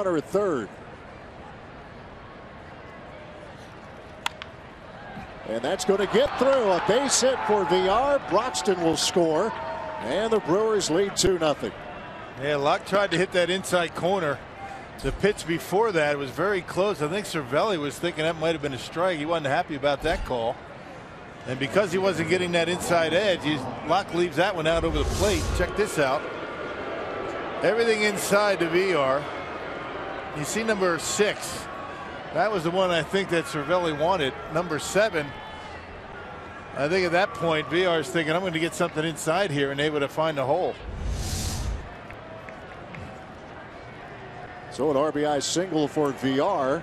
runner at third. And that's going to get through. A base hit for Villar. Broxton will score. And the Brewers lead 2 0. Yeah, Locke tried to hit that inside corner. The pitch before that was very close. I think Cervelli was thinking that might have been a strike. He wasn't happy about that call. And because he wasn't getting that inside edge, he's, Locke leaves that one out over the plate. Check this out. Everything inside the Villar. You see number six. That was the one I think that Cervelli wanted. Number seven. I think at that point, Villar is thinking, I'm going to get something inside here and able to find a hole. So an RBI single for Villar.